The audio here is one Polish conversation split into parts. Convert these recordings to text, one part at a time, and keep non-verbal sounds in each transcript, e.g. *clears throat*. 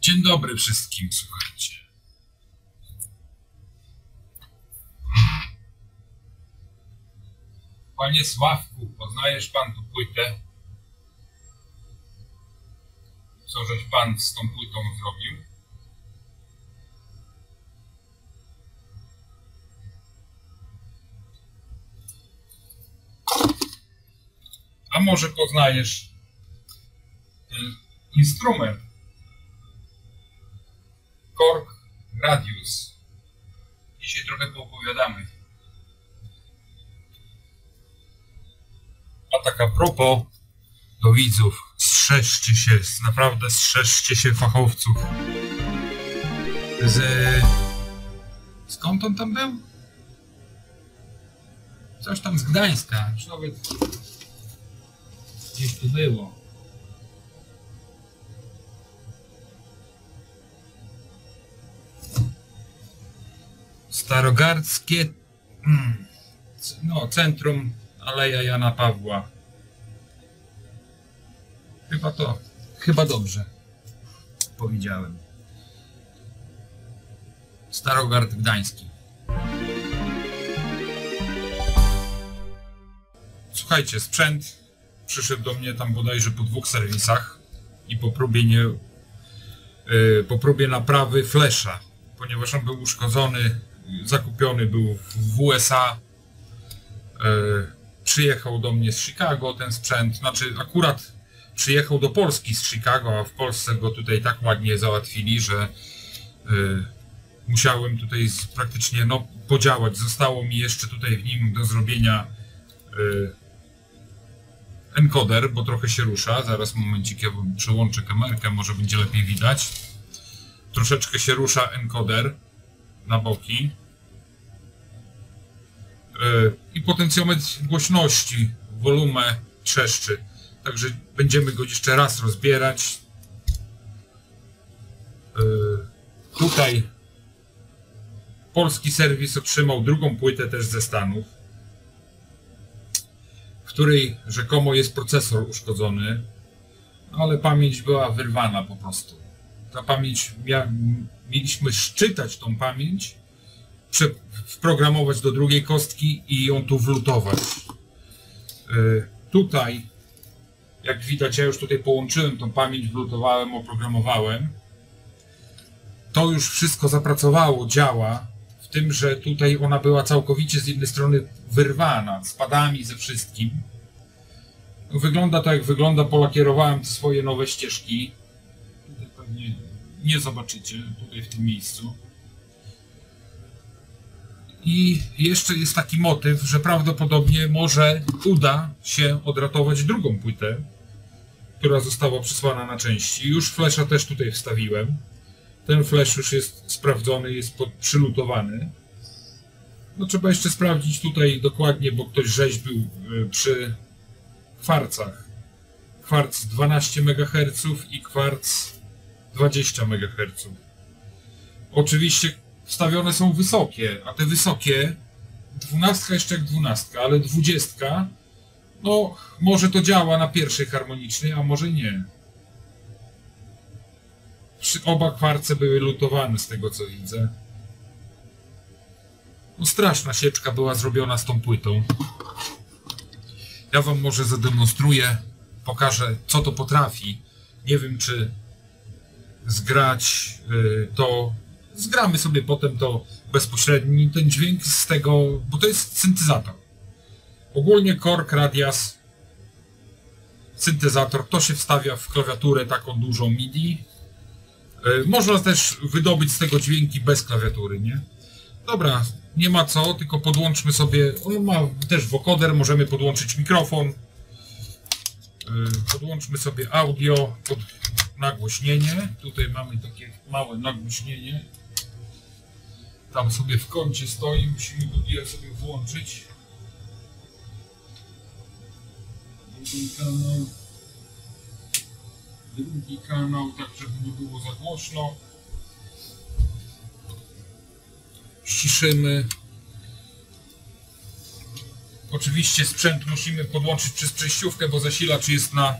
Dzień dobry wszystkim, słuchajcie. Panie Sławku, poznajesz pan tu płytę? Co żeś pan z tą płytą zrobił? A może poznajesz ten instrument? Kork Radius. Dzisiaj trochę poopowiadamy. A tak a propos do widzów, strzeżcie się, naprawdę strzeżcie się fachowców. Z... Skąd on tam był? Coś tam z Gdańska, już nawet gdzieś tu było. Starogardzkie mm, c- no, centrum Aleja Jana Pawła. Chyba to, chyba dobrze powiedziałem. Starogard Gdański. Słuchajcie, sprzęt przyszedł do mnie tam bodajże po dwóch serwisach i po próbie nie, yy, po próbie naprawy flesza, ponieważ on był uszkodzony, zakupiony był w USA. Yy, przyjechał do mnie z Chicago ten sprzęt, znaczy akurat przyjechał do Polski z Chicago, a w Polsce go tutaj tak ładnie załatwili, że yy, musiałem tutaj praktycznie no, podziałać. Zostało mi jeszcze tutaj w nim do zrobienia yy, encoder, bo trochę się rusza. Zaraz momencik, ja przełączę kamerkę, może będzie lepiej widać. Troszeczkę się rusza encoder na boki. Yy, I potencjometr głośności, wolumę trzeszczy. Także będziemy go jeszcze raz rozbierać. Yy, tutaj polski serwis otrzymał drugą płytę też ze Stanów, w której rzekomo jest procesor uszkodzony, ale pamięć była wyrwana po prostu. Ta pamięć, mia, mieliśmy szczytać tą pamięć, prze, wprogramować do drugiej kostki i ją tu wlutować. Yy, tutaj, jak widać, ja już tutaj połączyłem tą pamięć, wlutowałem, oprogramowałem. To już wszystko zapracowało, działa. W tym, że tutaj ona była całkowicie z jednej strony wyrwana, z padami, ze wszystkim. Wygląda to jak wygląda, polakierowałem swoje nowe ścieżki. Pewnie nie zobaczycie, tutaj w tym miejscu. I jeszcze jest taki motyw, że prawdopodobnie może uda się odratować drugą płytę, która została przysłana na części. Już flesza też tutaj wstawiłem. Ten flash już jest sprawdzony, jest pod, przylutowany. No trzeba jeszcze sprawdzić tutaj dokładnie, bo ktoś rzeźbił y, przy kwarcach. Kwarc 12 MHz i kwarc 20 MHz. Oczywiście wstawione są wysokie, a te wysokie, 12 jeszcze jak 12, ale 20, no może to działa na pierwszej harmonicznej, a może nie. Przy- Oba kwarce były lutowane z tego co widzę. No straszna sieczka była zrobiona z tą płytą. Ja wam może zademonstruję, pokażę co to potrafi. Nie wiem czy zgrać y, to. Zgramy sobie potem to bezpośredni ten dźwięk z tego, bo to jest syntezator. Ogólnie Korg Radias syntezator, to się wstawia w klawiaturę taką dużą MIDI. Y, Można też wydobyć z tego dźwięki bez klawiatury, nie? Dobra, nie ma co, tylko podłączmy sobie, on ma też wokoder, możemy podłączyć mikrofon. Y, Podłączmy sobie audio pod nagłośnienie. Tutaj mamy takie małe nagłośnienie. Tam sobie w kącie stoi, musimy go sobie włączyć. Drugi kanał. Drugi kanał, tak żeby nie było za głośno. Ściszymy. Oczywiście sprzęt musimy podłączyć przez przejściówkę, bo zasilacz jest na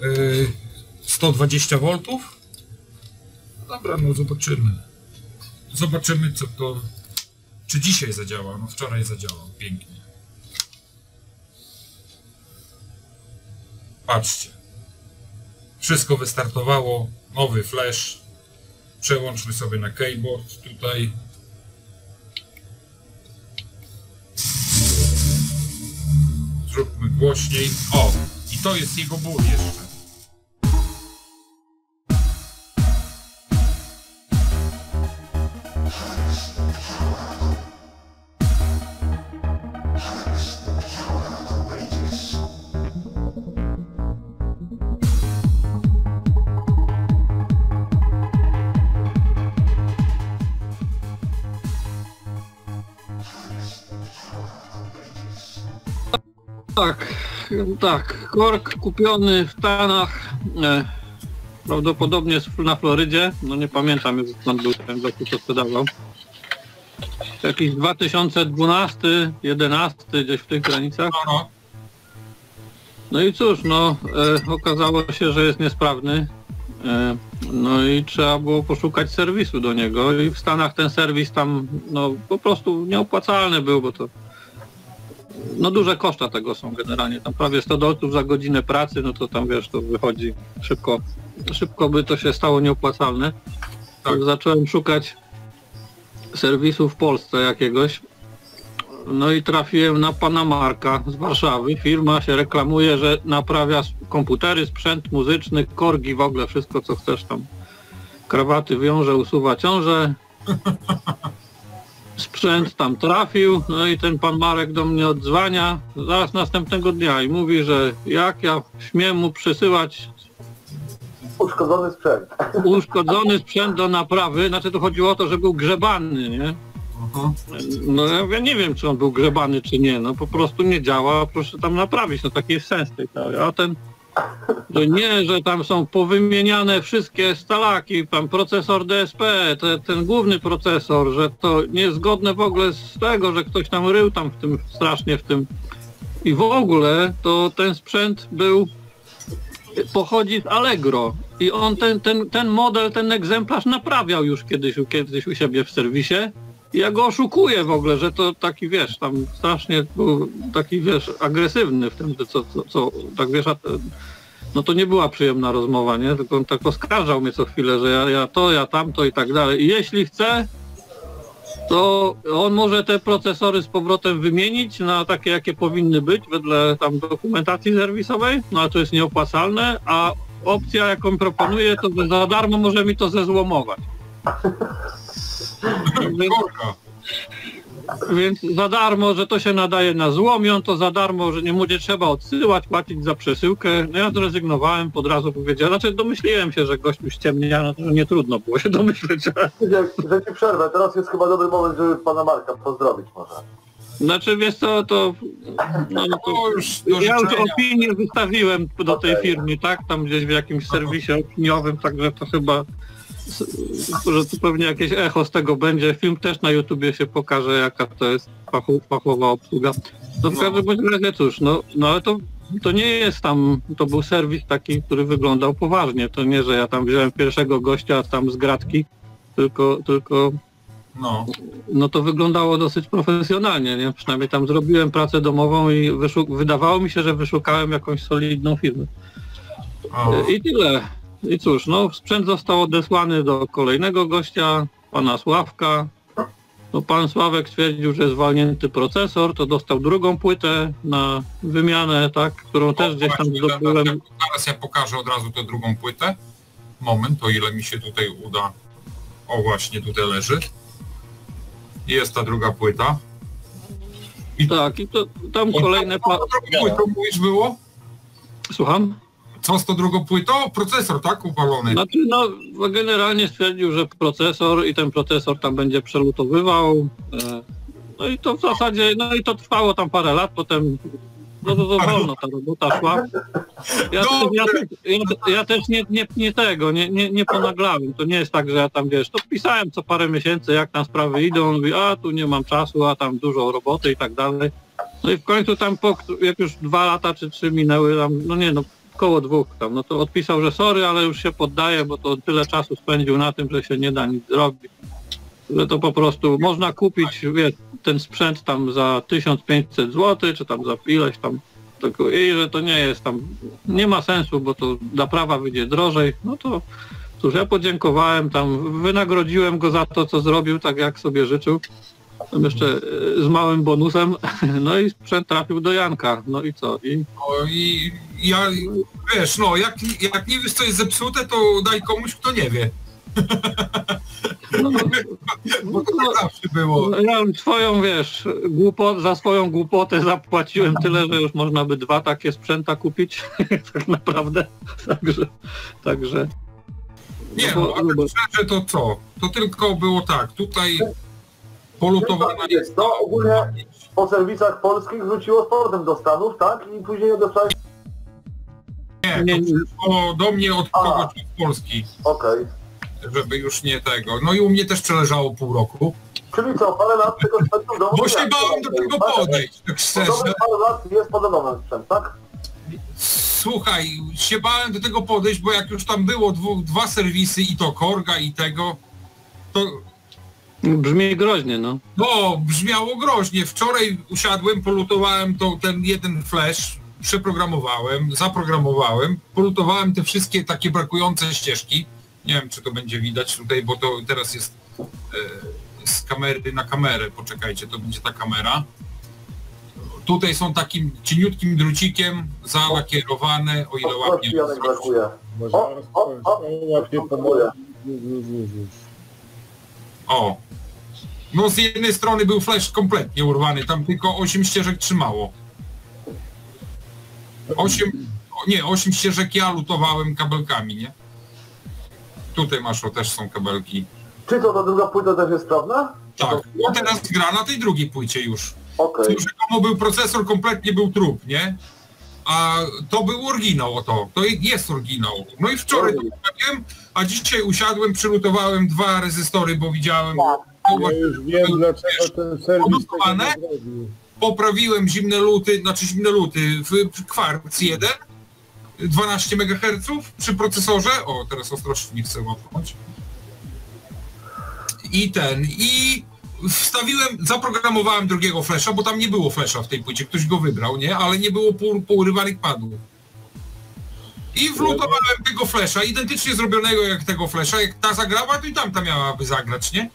yy, 120 V. dobra, no zobaczymy. Zobaczymy, co to... Czy dzisiaj zadziała? No wczoraj zadziałał, pięknie. Patrzcie. Wszystko wystartowało, nowy flash. Przełączmy sobie na keyboard tutaj. Zróbmy głośniej. O, i to jest jego ból jeszcze. Tak, tak. Kork kupiony w Stanach. E, prawdopodobnie jest na Florydzie. No nie pamiętam już skąd był ten gościu, co sprzedawał. Jakiś 2012, 11, gdzieś w tych granicach. No i cóż, no e, okazało się, że jest niesprawny. E, no i trzeba było poszukać serwisu do niego i w Stanach ten serwis tam no po prostu nieopłacalny był, bo to no duże koszta tego są generalnie. Tam prawie 100 dolców za godzinę pracy, no to tam wiesz, to wychodzi szybko. Szybko by to się stało nieopłacalne. Tak. Zacząłem szukać serwisu w Polsce jakiegoś. No i trafiłem na pana Marka z Warszawy. Firma się reklamuje, że naprawia komputery, sprzęt muzyczny, korgi w ogóle, wszystko co chcesz tam. Krawaty wiąże, usuwa ciąże. *laughs* Sprzęt tam trafił, no i ten pan Marek do mnie odzwania zaraz następnego dnia i mówi, że jak ja śmiem mu przesyłać Uszkodzony sprzęt. uszkodzony sprzęt do naprawy, znaczy to chodziło o to, że był grzebany, nie? No ja- ja nie wiem, czy on był grzebany, czy nie, no po prostu nie działa, proszę tam naprawić, no taki jest sens tej teorii. A ten, że nie, że tam są powymieniane wszystkie stalaki, tam procesor DSP, te, ten główny procesor, że to niezgodne w ogóle z tego, że ktoś tam rył tam w tym, strasznie w tym. I w ogóle to ten sprzęt był, pochodzi z Allegro i on ten, ten, ten model, ten egzemplarz naprawiał już kiedyś, kiedyś u siebie w serwisie. Ja go oszukuję w ogóle, że to taki wiesz, tam strasznie był taki wiesz, agresywny w tym, co, co, co tak wiesz, a, no to nie była przyjemna rozmowa, nie? Tylko on tak oskarżał mnie co chwilę, że ja, ja to, ja tamto i tak dalej. I jeśli chce, to on może te procesory z powrotem wymienić na takie, jakie powinny być wedle tam dokumentacji serwisowej, no ale to jest nieopłacalne, a opcja jaką proponuję, to za darmo może mi to zezłomować. Więc, więc za darmo, że to się nadaje na złomion, to za darmo, że nie będzie trzeba odsyłać, płacić za przesyłkę. No ja zrezygnowałem, od razu powiedziałem, znaczy domyśliłem się, że gościu ściemnia, no to nie trudno było się domyśleć. Że, że ci przerwę, teraz jest chyba dobry moment, żeby pana Marka pozdrowić może. Znaczy wiesz co, to... No, no to do ja już opinię wystawiłem do tej firmy, tak? Tam gdzieś w jakimś serwisie opiniowym, także to chyba że tu pewnie jakieś echo z tego będzie. Film też na YouTubie się pokaże, jaka to jest fachowa obsługa. No w każdym bądź razie cóż, no, no ale to, to nie jest tam, to był serwis taki, który wyglądał poważnie. To nie, że ja tam wziąłem pierwszego gościa tam z gratki, tylko, tylko No. no to wyglądało dosyć profesjonalnie, nie? Przynajmniej tam zrobiłem pracę domową i wydawało mi się, że wyszukałem jakąś solidną firmę. O. I tyle. I cóż, no sprzęt został odesłany do kolejnego gościa, pana Sławka. No pan Sławek stwierdził, że jest walnięty procesor, to dostał drugą płytę na wymianę, tak, którą też gdzieś tam zdobyłem. zaraz- Zaraz ja pokażę od razu tę drugą płytę. Moment, o ile mi się tutaj uda. O właśnie, tutaj leży. Jest ta druga płyta. Tak, i to tam kolejne... Pa... Drugą płytą mówisz było? Słucham? Co z tą drugą płytą? Procesor, tak? Upalony. Znaczy, no, generalnie stwierdził, że procesor i ten procesor tam będzie przelutowywał. e, No i to w zasadzie, no i to trwało tam parę lat, potem no to, to wolno ta robota szła. Ja, też- ja, ja, ja też nie, nie, nie tego, nie, nie, nie ponaglałem. To nie jest tak, że ja tam wiesz, to pisałem co parę miesięcy, jak tam sprawy idą, mówi, a tu nie mam czasu, a tam dużo roboty i tak dalej. No i w końcu tam po, jak już dwa lata czy trzy minęły, tam, no nie no, około dwóch tam. No to odpisał, że sorry, ale już się poddaje, bo to tyle czasu spędził na tym, że się nie da nic zrobić. Że to po prostu można kupić wiesz, ten sprzęt tam za 1500 zł, czy tam za ileś tam tylko i że to nie jest tam, nie ma sensu, bo to naprawa wyjdzie drożej, no to cóż, ja podziękowałem tam, wynagrodziłem go za to, co zrobił, tak jak sobie życzył. Jeszcze e, z małym bonusem, *laughs* no i sprzęt trafił do Janka, no i co? I O, I ja, wiesz, no, jak, jak nie wiesz, co jest zepsute, to daj komuś, kto nie wie. no, Bo to tak zawsze było. No, Ja swoją, wiesz, głupo, za swoją głupotę zapłaciłem tyle, że już można by dwa takie sprzęta kupić, *laughs* tak naprawdę. Także, także. Nie, No no, bo- ale no bo- szczerze to co? To tylko było tak, tutaj polutowana jest No ogólnie po serwisach polskich wróciło z powrotem do Stanów, tak? I później odesłałeś... Nie, Nie, przyszło do mnie od A. kogoś z Polski, Okej. żeby już nie tego. No i u mnie też przeleżało pół roku, Czyli co, parę lat tego sprzętu domu... bo się bałem do tego Tak? podejść, tak szczerze. parę lat jest domem sprzęt, tak? Słuchaj, się bałem do tego podejść, bo jak już tam było dwu, dwa serwisy i to Korga i tego, to Brzmi groźnie, no. no brzmiało groźnie. Wczoraj usiadłem, polutowałem to, ten jeden flash, przeprogramowałem, zaprogramowałem, polutowałem te wszystkie takie brakujące ścieżki. Nie wiem, czy to będzie widać tutaj, bo to teraz jest e, z kamery na kamerę. Poczekajcie, to będzie ta kamera. Tutaj są takim cieniutkim drucikiem zalakierowane, o ile ładnie. Kości Janek brakuje. Może O, o, o, pomogę. O. No z jednej strony był flash kompletnie urwany, tam tylko 8 ścieżek trzymało. 8, nie, 8 ścieżek ja lutowałem kabelkami, nie? Tutaj masz, o też są kabelki. Czy to ta druga płyta też jest sprawna? Tak, no teraz gra na tej drugiej płycie już. Okej. Tu rzekomo był procesor, kompletnie był trup, nie? A to był oryginał, o to. To jest oryginał. No i wczoraj to poprawiłem, a dzisiaj usiadłem, przylutowałem dwa rezystory, bo widziałem... Ja już wiem dlaczego ten serwis poprawiłem zimne luty, znaczy zimne luty w kwarc 1, 12 MHz przy procesorze. O, teraz ostrożnie nie chcę łapać. I ten, i wstawiłem, zaprogramowałem drugiego flesza, bo tam nie było flesza w tej płycie, ktoś go wybrał, nie? Ale nie było pół, pourywanych. I wlutowałem tego flesza, identycznie zrobionego jak tego flesza, jak ta zagrała, to i tamta miałaby zagrać, nie?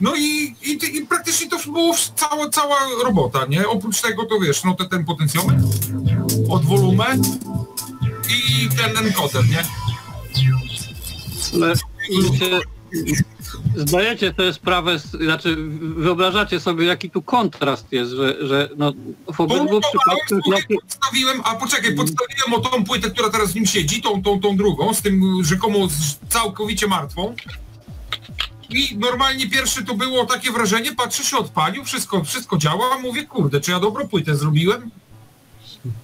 No i, i, i praktycznie to było cała, cała robota, nie? Oprócz tego to wiesz, no te, ten potencjometr od wolumę i ten encoder, nie? Ale wiecie, zdajecie sobie sprawę, z, znaczy wyobrażacie sobie jaki tu kontrast jest, że, że no, w obydwu przypadkach znaczy, podstawiłem, a poczekaj, podstawiłem o tą płytę, która teraz w nim siedzi, tą, tą, tą drugą, z tym rzekomo całkowicie martwą. I normalnie pierwsze to było takie wrażenie, patrzę się odpalił, wszystko, wszystko działa, mówię, kurde, czy ja dobrą płytę zrobiłem?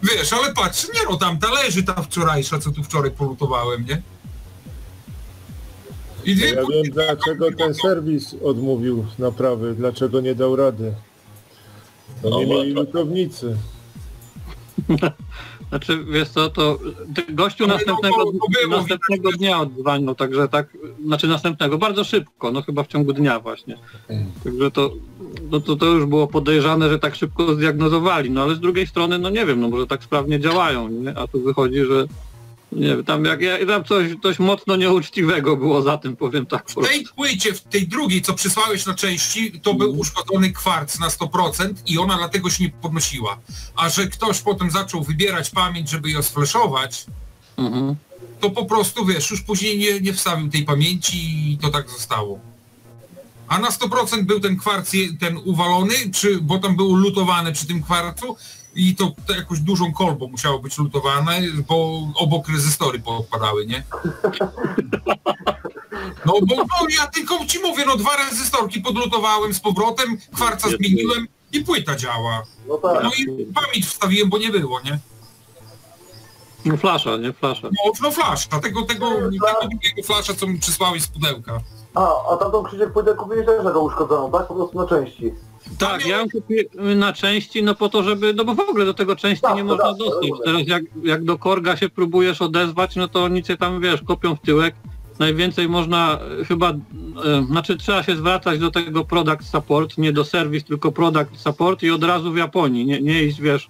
Wiesz, ale patrz, nie no, tam ta leży ta wczorajsza, co tu wczoraj polutowałem, nie? I dwie Ja wiem dlaczego ten serwis odmówił naprawy, dlaczego nie dał rady. To nie mieli lutownicy. *laughs* znaczy wiesz co, to gościu no, następnego, następnego dnia odzwaniał, także tak, znaczy następnego, bardzo szybko, no chyba w ciągu dnia właśnie. Także to, no to, to już było podejrzane, że tak szybko zdiagnozowali, no ale z drugiej strony, no nie wiem, no może tak sprawnie działają, nie? A tu wychodzi, że nie wiem, tam jak ja, tam coś, coś mocno nieuczciwego było za tym, powiem tak. W tej płycie, w tej drugiej, co przysłałeś na części, to był uszkodzony kwarc na 100% i ona dlatego się nie podnosiła. A że ktoś potem zaczął wybierać pamięć, żeby ją sfleszować, Mhm. to po prostu, wiesz, już później nie, nie wstawił tej pamięci i to tak zostało. A na 100% był ten kwarc ten uwalony, czy, bo tam był lutowany przy tym kwarcu i to, to jakąś dużą kolbą musiało być lutowane, bo obok rezystory podpadały, nie? No bo no, ja tylko ci mówię, no dwa rezystorki podlutowałem z powrotem, kwarca zmieniłem i płyta działa. No tak. No i pamięć wstawiłem, bo nie było, nie? No flasza, nie flasza. No, no flasza, tego, tego, tego drugiego flasza, co mi przysłałeś z pudełka. A, a tamtą Krzysiek płytę kupiłeś też taką uszkodzoną, tak? Po prostu na części. Tak, ja ją kupiłem na części, no po to, żeby, no bo w ogóle do tego części Tak, nie można tak, to dostać. rozumiem. Teraz jak, jak do Korga się próbujesz odezwać, no to oni cię tam, wiesz, kopią w tyłek. Najwięcej można e, chyba, e, znaczy trzeba się zwracać do tego product support, nie do serwis, tylko product support i od razu w Japonii, nie, nie iść, wiesz,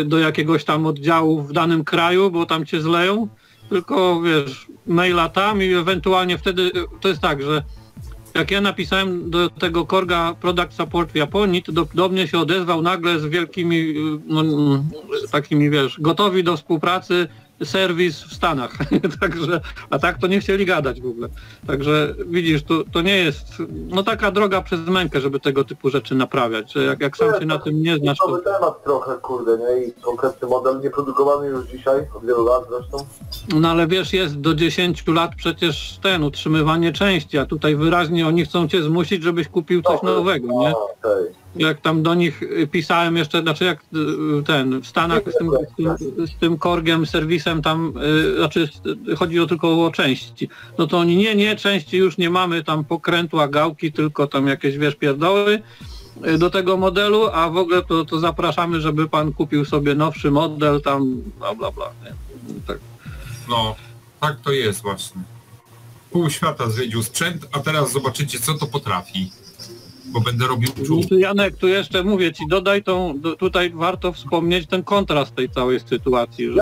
e, do jakiegoś tam oddziału w danym kraju, bo tam cię zleją, tylko, wiesz, maila tam i ewentualnie wtedy, to jest tak, że jak ja napisałem do tego Korga Product Support w Japonii, to do, do mnie się odezwał nagle z wielkimi, y, no, mm, takimi wiesz, gotowi do współpracy serwis w Stanach. *laughs* Także, a tak to nie chcieli gadać w ogóle. Także widzisz, to, to nie jest no taka droga przez mękę, żeby tego typu rzeczy naprawiać. Jak, jak sam się na tym nie znasz, to temat trochę, kurde, nie? I konkretny model nieprodukowany już dzisiaj, od wielu lat zresztą. no ale wiesz, jest do 10 lat przecież ten, utrzymywanie części, a tutaj wyraźnie oni chcą cię zmusić, żebyś kupił coś nowego, nie? A, okej. Jak tam do nich y, pisałem jeszcze, znaczy jak y, ten, w Stanach z tym, z tym, z tym korgiem, serwisem tam, y, znaczy y, chodzi o tylko o części, no to oni nie, nie, części już nie mamy tam pokrętła, gałki, tylko tam jakieś wiesz pierdoły y, do tego modelu, a w ogóle to, to zapraszamy, żeby pan kupił sobie nowszy model tam, bla bla bla. Tak. No, tak to jest właśnie. Pół świata zwiedził sprzęt, a teraz zobaczycie, co to potrafi. Bo będę robił No to Janek, tu jeszcze mówię ci, dodaj tą, do, tutaj warto wspomnieć ten kontrast tej całej sytuacji, że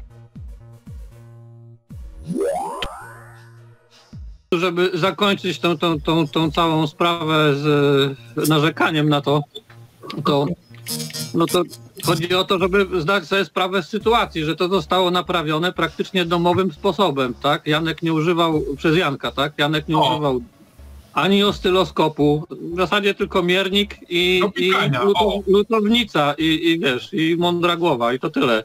żeby zakończyć tą, tą, tą, tą całą sprawę z narzekaniem na to, to no to chodzi o to, żeby zdać sobie sprawę z sytuacji, że to zostało naprawione praktycznie domowym sposobem, tak? Janek nie używał, przez Janka, tak? Janek nie O. używał ani ostyloskopu, w zasadzie tylko miernik i, i o. lutownica i, i wiesz, i mądra głowa i to tyle.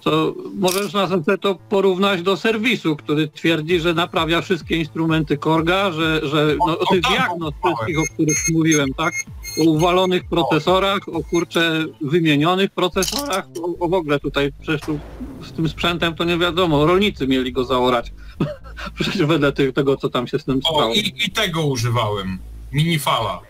To możesz na sobie to porównać do serwisu, który twierdzi, że naprawia wszystkie instrumenty Korga, że, że no, o tych tak, diagnoz wszystkich, o których mówiłem, tak? O uwalonych procesorach, o kurcze wymienionych procesorach, o, o w ogóle tutaj przecież tu z tym sprzętem to nie wiadomo, rolnicy mieli go zaorać. *laughs* Przecież wedle tych, tego, co tam się z tym O, stało. i, i tego używałem. Minifala.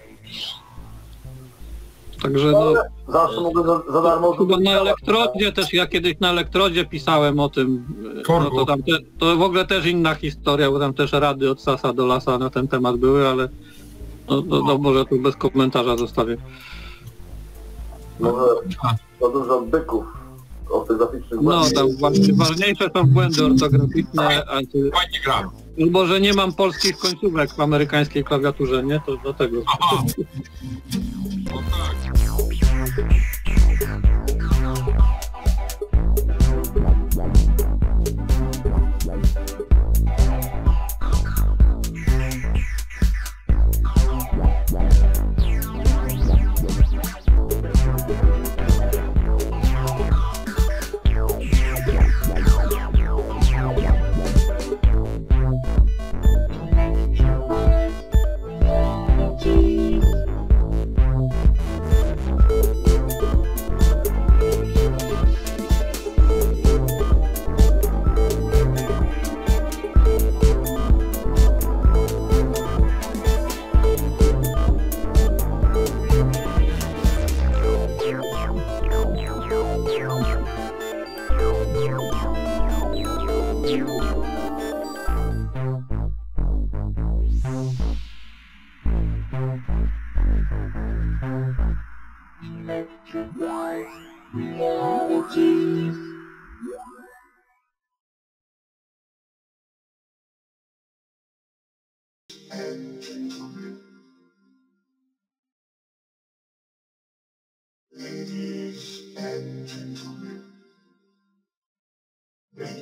Także no, zawsze mogę za, za darmo... Chyba na elektrodzie też, ja kiedyś na elektrodzie pisałem o tym, no Korgu. to tam te, to w ogóle też inna historia, bo tam też rady od sasa do lasa na ten temat były, ale no, no, no może tu bez komentarza zostawię. Może za dużo byków ortograficznych No błędów. tam właśnie ważniejsze są błędy ortograficzne, a ty, Fajnie gram. albo że nie mam polskich końcówek w amerykańskiej klawiaturze, nie? To do tego. Aha. *laughs* No tak.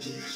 Jesus.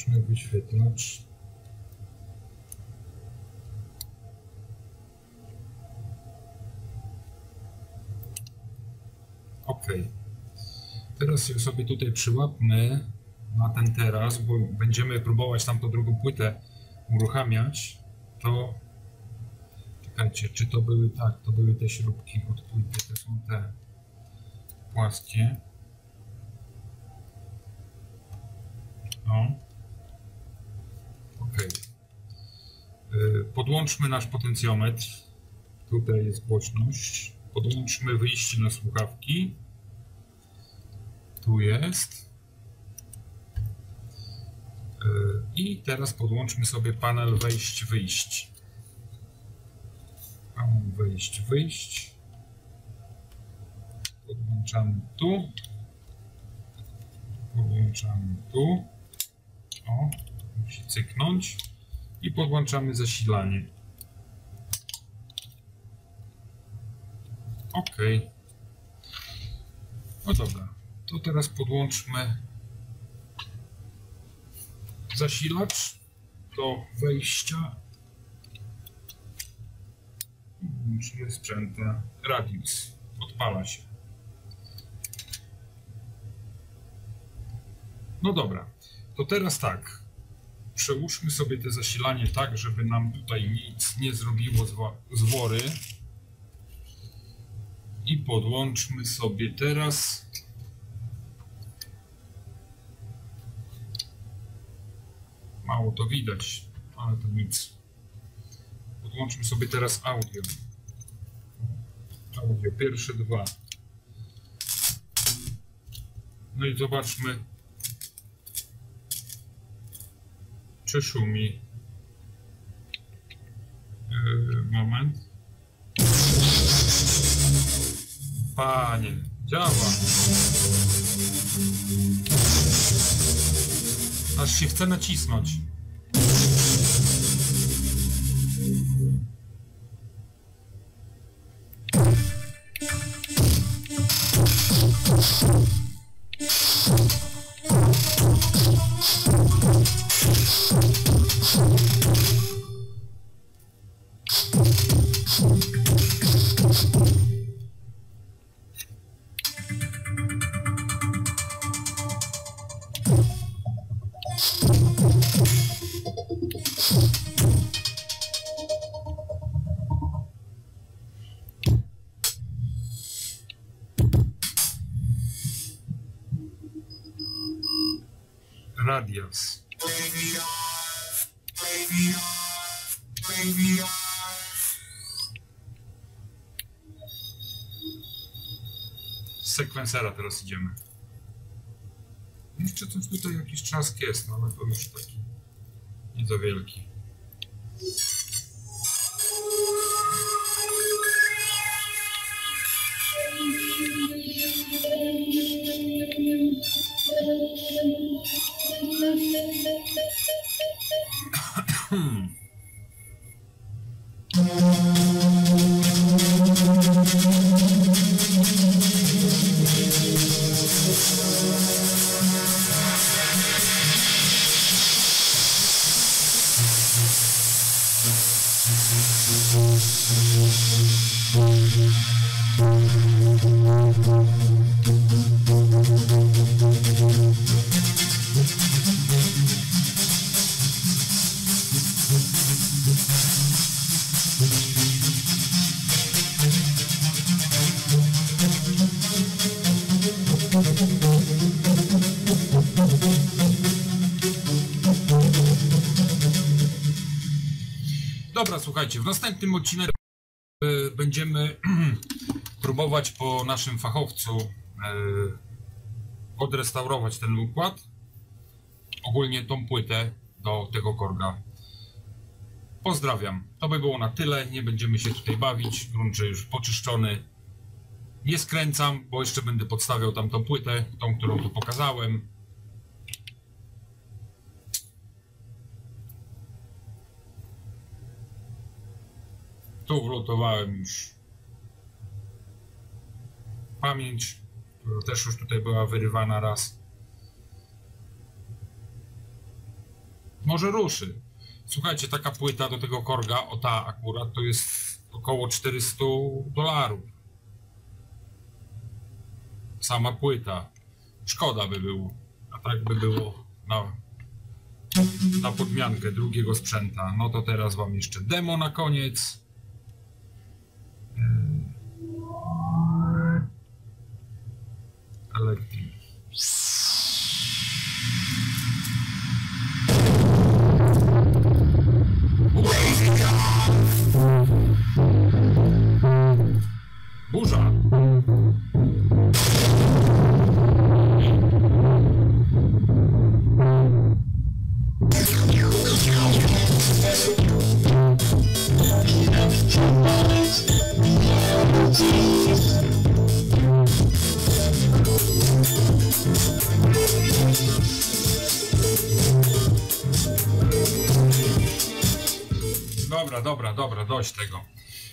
Podłączmy wyświetlacz. Okej. Teraz się sobie tutaj przyłapmy na ten teraz, bo będziemy próbować tam tą drugą płytę uruchamiać. To czekajcie, czy to były tak, to były te śrubki od płyty, to są te płaskie. No. Ok. Podłączmy nasz potencjometr. Tutaj jest głośność. Podłączmy wyjście na słuchawki. Tu jest. Y, I teraz podłączmy sobie panel wejść, wyjść. Panel wejść, wyjść. Podłączamy tu. Podłączamy tu. O, musi cyknąć. I podłączamy zasilanie. Ok. No dobra. To teraz podłączmy zasilacz do wejścia. I Włączymy sprzęta Radius. Odpala się. No dobra, to teraz tak. Przełóżmy sobie te zasilanie tak, żeby nam tutaj nic nie zrobiło zwory. I podłączmy sobie teraz. Mało to widać, ale to nic. Podłączmy sobie teraz audio. Audio, pierwsze dwa. No i zobaczmy, czy szumi. Yy, moment. Panie, działa. Aż się chce nacisnąć. Radios. Z sekwensera teraz idziemy. Jeszcze coś tutaj jakiś trzask jest, no ale to już taki nie za wielki. Dobra, słuchajcie, w następnym odcinku będziemy *clears throat* próbować po naszym fachowcu e, odrestaurować ten układ. ogólnie tą płytę do tego korga. Pozdrawiam. To by było na tyle. Nie będziemy się tutaj bawić. Grunt, już poczyszczony. Nie skręcam, bo jeszcze będę podstawiał tam tą płytę, tą, którą tu pokazałem. Tu wlutowałem już pamięć, która też już tutaj była wyrywana raz. Może ruszy. Słuchajcie, taka płyta do tego korga, o ta akurat, to jest około 400 dolarów. Sama płyta. Szkoda by było. A tak by było na, na podmiankę drugiego sprzęta. No to teraz wam jeszcze demo na koniec. Gladly. Burza! Tego.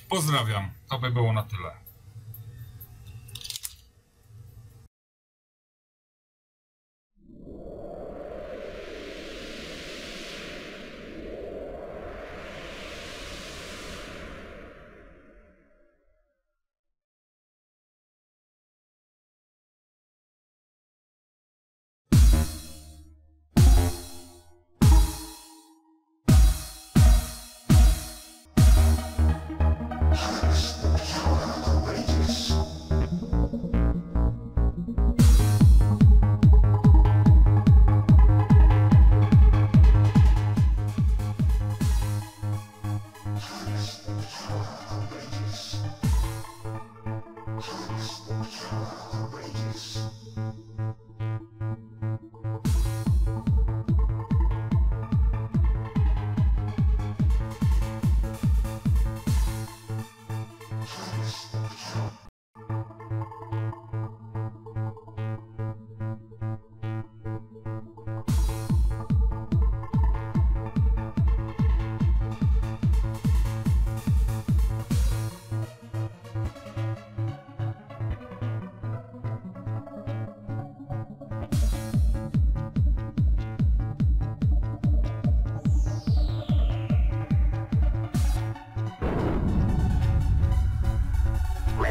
Pozdrawiam. To by było na tyle.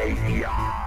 哎呀！